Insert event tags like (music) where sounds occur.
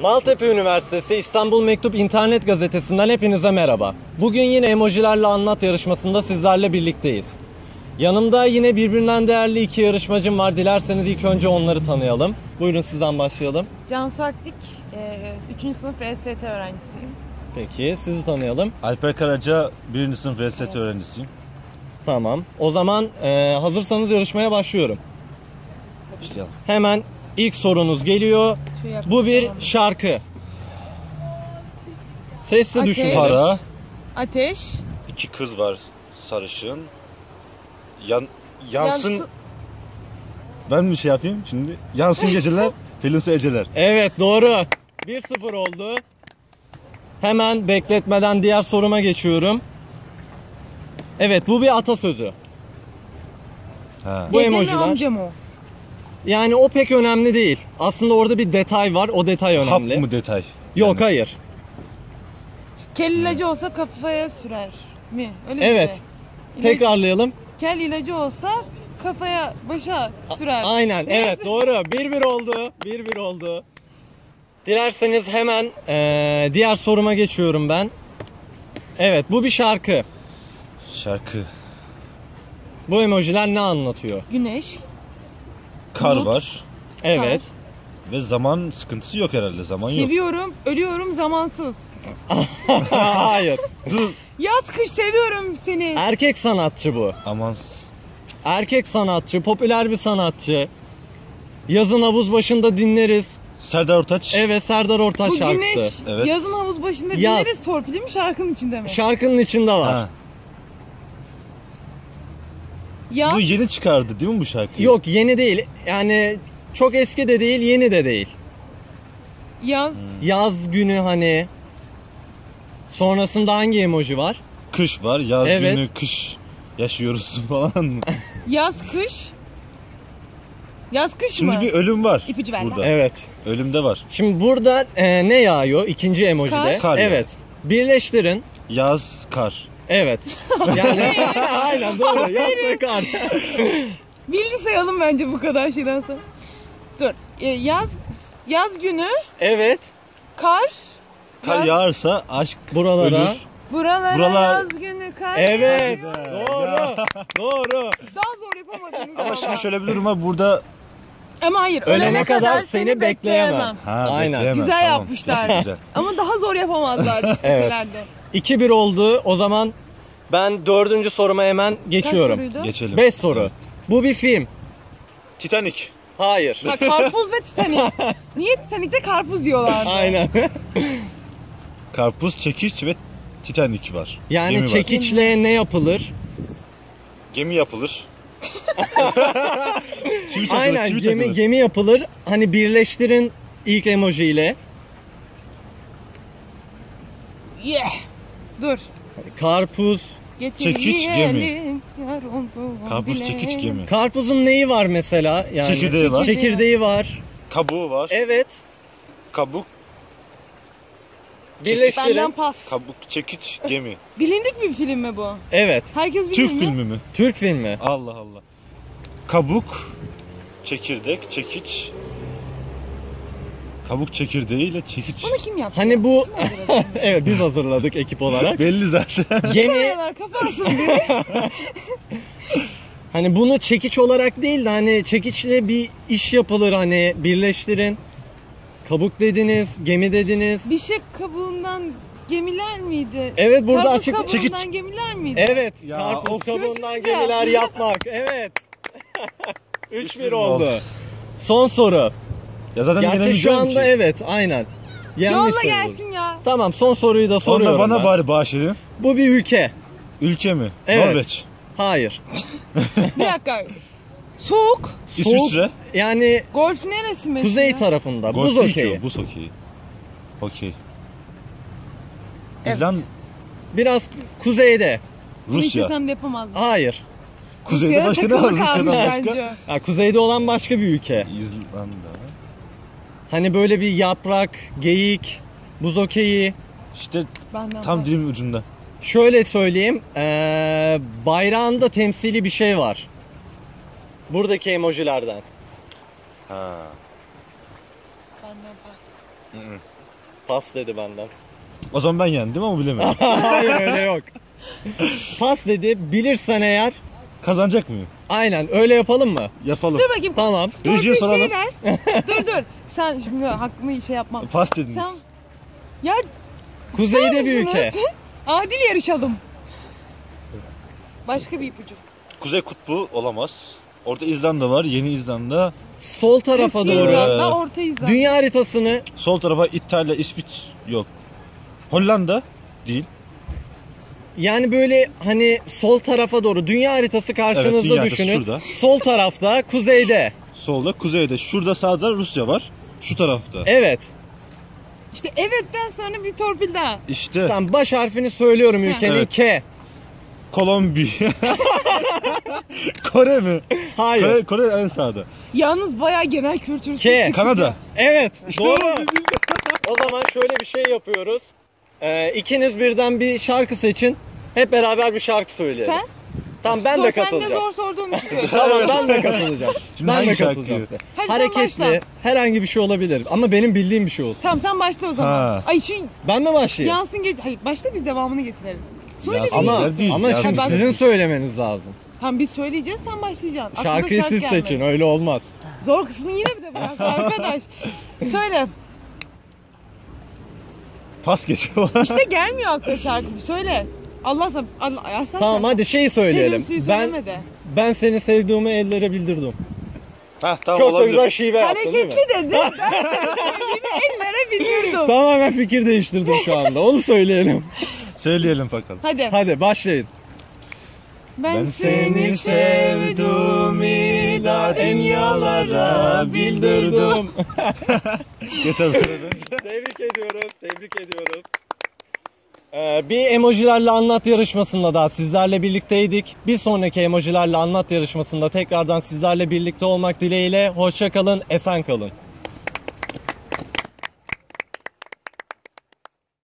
Maltepe Üniversitesi İstanbul Mektup İnternet Gazetesi'nden hepinize merhaba. Bugün yine emojilerle anlat yarışmasında sizlerle birlikteyiz. Yanımda yine birbirinden değerli iki yarışmacım var. Dilerseniz ilk önce onları tanıyalım. Buyurun sizden başlayalım. Cansu Akdik, 3. sınıf RST öğrencisiyim. Peki sizi tanıyalım. Alper Karaca 1. sınıf RST öğrencisiyim. Tamam. O zaman e, hazırsanız yarışmaya başlıyorum. Başlayalım. Hemen ilk sorunuz geliyor. Bu bir şarkı. Sesli Ateş. düşünün. Para, Ateş, iki kız var sarışın. Yan, yansın... Yansı- Ben mi şey yapayım şimdi? Yansın geceler, (laughs) Pelin Su Eceler. Evet doğru. 1-0 oldu. Hemen bekletmeden diğer soruma geçiyorum. Evet bu bir atasözü. Ha. Bu dede emojiler. amca mı o? Yani o pek önemli değil. Aslında orada bir detay var. O detay Hap önemli. mı detay? Yok Yani hayır. Kel ilacı olsa kafaya sürer mi? Öyle Evet. miydi? İlaç- Tekrarlayalım. Kel ilacı olsa kafaya, başa sürer. Aynen Neyse. evet doğru. 1-1 oldu. 1-1 oldu. Dilerseniz hemen eee, diğer soruma geçiyorum ben. Evet bu bir şarkı. Şarkı. Bu emojiler ne anlatıyor? Güneş, Kar Bulut. var Evet. ve zaman sıkıntısı yok herhalde. Zaman yok. seviyorum, ölüyorum zamansız. (laughs) hayır. Dur. Yaz kış seviyorum seni. Erkek sanatçı bu. Aman. Erkek sanatçı, popüler bir sanatçı. Yazın havuz başında dinleriz. Serdar Ortaç. Evet Serdar Ortaç Bu şarkısı. güneş, Evet. yazın havuz başında Yaz. dinleriz torpili mi şarkının içinde mi? Şarkının içinde var. Ha. Yaz, Bu yeni çıkardı değil mi bu şarkıyı? Yok yeni değil. Yani çok eski de değil, yeni de değil. yaz, Yaz günü hani. Sonrasında hangi emoji var? Kış var, yaz Evet. günü kış yaşıyoruz (laughs) falan mı? yaz kış. Yaz kış Şimdi mı? bir ölüm var İpucu ver burada. Evet. Ölümde var. Şimdi burada e, ne yağıyor? İkinci emojide. Kar. Kar evet. Birleştirin. Yaz, kar. Evet. Yani (laughs) (laughs) aynen doğru. Yaz ve kar. (laughs) Bildi sayalım bence bu kadar şeyden sonra. Dur. e, yaz yaz günü Evet. kar. Kar yaz- yağarsa aşk Buralara. ölür. Buralara Buralar- yaz günü kar. Evet. Be. Doğru. Doğru. Daha zor yapamadınız Ama şimdi şöyle bir durum var burada Ama hayır. Ölene kadar seni bekleyemem. ha, Aynen. bekleyemem. Güzel Tamam. yapmışlar. Güzel. Ama daha zor yapamazlar Evet. Çizgiselerde. 2-1 oldu. O zaman ben dördüncü soruma hemen Kaç geçiyorum. soruydu? Geçelim. 5 soru. Bu bir film. Titanic. Hayır. Ha, karpuz ve Titanic. (laughs) Niye Titanic'te karpuz yiyorlardı? Aynen. Karpuz, çekiç ve Titanic var. Yani Gemi var. çekiçle ne yapılır? Gemi yapılır. (laughs) çivi çakılır, Aynen çivi gemi çakılır. gemi yapılır. Hani birleştirin ilk emojiyle. Yeah. Dur. Karpuz. Çekiç, gemi. yiyelim, yar oldu Karpuz, çekiç, gemi. Karpuzun neyi var mesela? Yani Çekirdeği var. Çekirdeği var. Kabuğu var. Evet. Kabuk, Benden Birleştirin. pas. kabuk, çekiç, gemi. (laughs) Bilindik bir film mi bu? Evet. Herkes bilir Türk mi? filmi mi? Türk filmi. Allah Allah. Kabuk, çekirdek, çekiç. Kabuk çekirdeğiyle çekiç. Bunu kim yaptı? Hani bu (laughs) evet biz hazırladık ekip olarak. Belli zaten. (laughs) Gemi Kayalar kapansın diye. (laughs) hani bunu çekiç olarak değil de hani çekiçle bir iş yapılır hani birleştirin. Kabuk dediniz, gemi dediniz. Bir şey kabuğundan gemiler miydi? Evet burada Karpuz açık kabuğundan çekiç. gemiler miydi? Evet, Ya, karpuz of. kabuğundan gemiler yapmak. Evet. 3-1 3-1 oldu. oldu. Son soru. Ya zaten Gerçi şu anda ki. evet, aynen. Yanlış Yolla gelsin ya. Tamam, son soruyu da Sonra soruyorum bana ben. bari bağışlayın. Bu bir ülke. Ülke mi? Evet. Norveç. Hayır. Bir dakika. Soğuk. Soğuk, İsviçre. yani Golf neresi mesela? kuzey tarafında. Golf Buz okeyi. Buz okeyi. Okey. Evet. İzlanda, Biraz kuzeyde. Bunu Rusya. istesem de yapamazdım. Hayır. Kuzeyde başka ne var? kalmış başka. Ha, kuzeyde olan başka bir ülke. İzlanda. Hani böyle bir yaprak, geyik, buz okeyi. İşte Benden tam pas. dilimin ucunda. Şöyle söyleyeyim. Ee, bayrağında temsili bir şey var. Buradaki emojilerden. Ha. Benden pas. Pas dedi benden. O zaman ben yendim ama bilemedim. (laughs) Hayır öyle yok. Pas dedi. Bilirsen eğer Kazanacak mıyım? aynen öyle yapalım mı? Yapalım. Dur bakayım. Tamam. Rejiye soralım. şeyler. dur dur. Sen şimdi hakkımı şey yapmam. Pas dediniz. Sen... Ya Kuzeyde bir ülke. Adil yarışalım. Başka bir ipucu. Kuzey Kutbu olamaz. Orada İzlanda var. Yeni İzlanda. Sol tarafa Eski doğru. İzlanda, Orta İzlanda. Dünya haritasını Sol tarafa İtalya, İsviç yok. Hollanda değil. yani böyle hani sol tarafa doğru dünya haritası karşınızda Evet, düşünün. şurada. Sol tarafta kuzeyde. Solda, kuzeyde. Şurada sağda Rusya var. Şu tarafta. Evet. İşte evetten sonra bir torpil daha. İşte Tamam baş harfini söylüyorum ülkenin Evet. K. Kolombiya. (laughs) Kore mi? Hayır. Kore, Kore en sağda. Yalnız bayağı genel kültürsüz K. çıktık Kanada. Evet. doğru. bu. O zaman şöyle bir şey yapıyoruz. Ee, ikiniz birden bir şarkı seçin. Hep beraber bir şarkı söyleyelim. Sen? Tamam ben Zor, de sen de katılacağım. zor sorduğun için. (laughs) Tamam ben de katılacağım. Şimdi ben de hangi katılacağım size. Hadi sen Hareketli, başla. herhangi bir şey olabilir. Ama benim bildiğim bir şey olsun. tamam sen başla o zaman. Ha. Ay şu Ben mi başlayayım? yansın geç. Hayır başla biz devamını getirelim. Sonuçta Yansın Ama, değil, ama ya. şimdi Ben- sizin söylemeniz lazım. Tamam biz söyleyeceğiz sen başlayacaksın. Aklına Şarkıyı şarkı siz gelmedi. seçin öyle olmaz. Zor kısmı yine bize bırak (laughs) arkadaş. Söyle. Pas geçiyor. İşte gelmiyor akla şarkı. Söyle. Allah Allah Tamam hadi şeyi söyleyelim. Suyu Ben ben seni sevdiğimi ellere bildirdim. ha tamam Çok da olabilir. güzel şive yaptın değil mi? Hareketli dedi. Ben söylediğimi (laughs) ellere bildirdim. Tamamen fikir değiştirdim şu anda. Onu söyleyelim. Söyleyelim bakalım. Hadi. Hadi başlayın. Ben, Ben seni sevdim ila en yalara bildirdim. (laughs) Yeter bu kadar. tebrik ediyoruz, tebrik ediyoruz. Ee, bir emojilerle anlat yarışmasında da sizlerle birlikteydik. Bir sonraki emojilerle anlat yarışmasında tekrardan sizlerle birlikte olmak dileğiyle. Hoşça kalın, esen kalın.